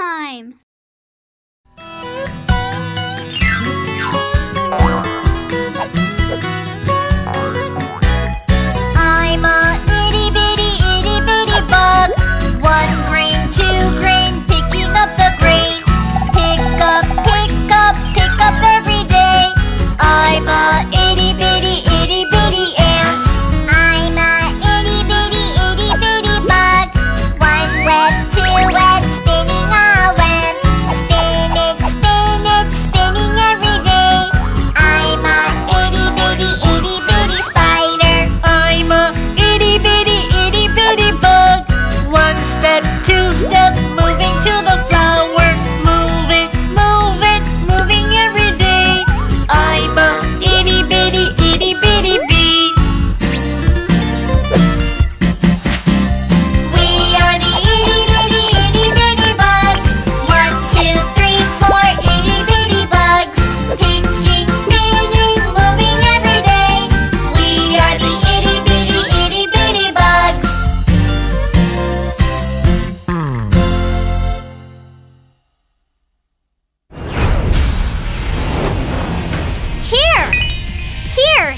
time!